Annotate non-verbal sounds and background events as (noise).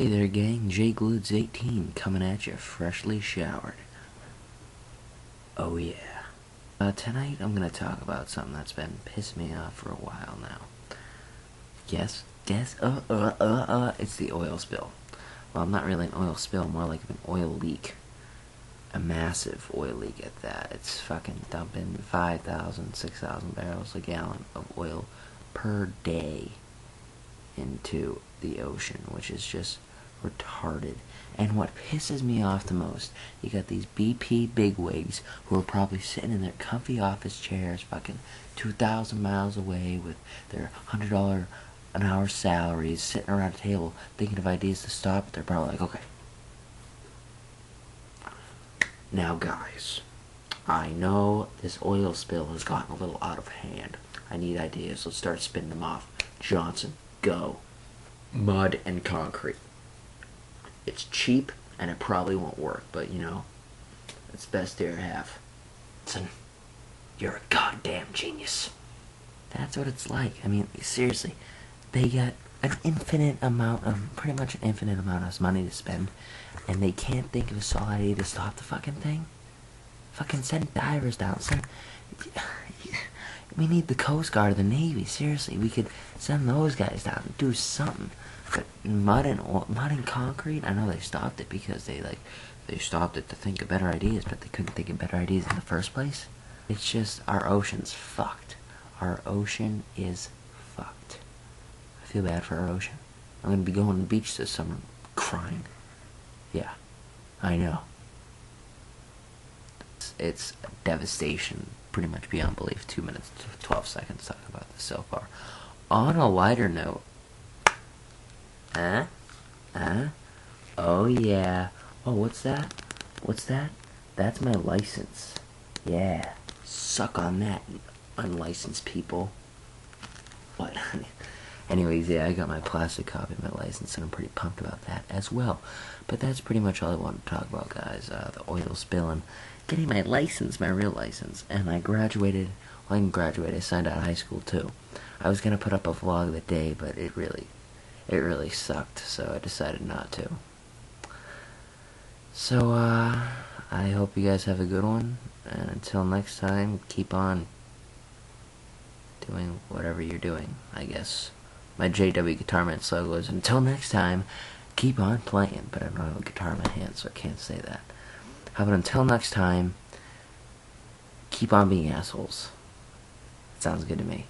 Hey there, gang. JGliddz 18 coming at you, freshly showered. Oh, yeah. Uh, tonight I'm gonna talk about something that's been pissing me off for a while now. Yes, yes, uh, uh, uh, uh, it's the oil spill. Well, I'm not really an oil spill, more like an oil leak. A massive oil leak at that. It's fucking dumping 5,000, 6,000 barrels a gallon of oil per day into the ocean, which is just retarded. And what pisses me off the most, you got these BP bigwigs who are probably sitting in their comfy office chairs, fucking 2,000 miles away with their $100 an hour salaries, sitting around a table thinking of ideas to stop. They're probably like, okay. Now, guys, I know this oil spill has gotten a little out of hand. I need ideas. Let's start spinning them off. Johnson, go. Mud and concrete. It's cheap and it probably won't work, but you know, it's best to have. Listen, you're a goddamn genius. That's what it's like. I mean, seriously, they got an infinite amount of, pretty much an infinite amount of money to spend, and they can't think of a solid idea to stop the fucking thing. Fucking send divers down. Send. (sighs) We need the Coast Guard the Navy. Seriously, we could send those guys down and do something. But mud and mud and concrete. I know they stopped it because they like they stopped it to think of better ideas, but they couldn't think of better ideas in the first place. It's just our ocean's fucked. Our ocean is fucked. I feel bad for our ocean. I'm gonna be going to the beach this summer, crying. Yeah, I know. It's, it's devastation, pretty much beyond belief. Two minutes, twelve seconds talking about this so far. On a lighter note, huh? Huh? Oh yeah. Oh, what's that? What's that? That's my license. Yeah. Suck on that, unlicensed people. What? (laughs) Anyways, yeah, I got my plastic copy of my license, and I'm pretty pumped about that as well. But that's pretty much all I wanted to talk about, guys. Uh, the oil spill and getting my license, my real license. And I graduated. Well, I didn't graduate. I signed out of high school too. I was gonna put up a vlog that day, but it really, it really sucked. So I decided not to. So uh, I hope you guys have a good one. And until next time, keep on doing whatever you're doing. I guess my JW Guitar Man slogan is until next time, keep on playing. But I don't have a guitar in my hand, so I can't say that. How about until next time, keep on being assholes. Sounds good to me.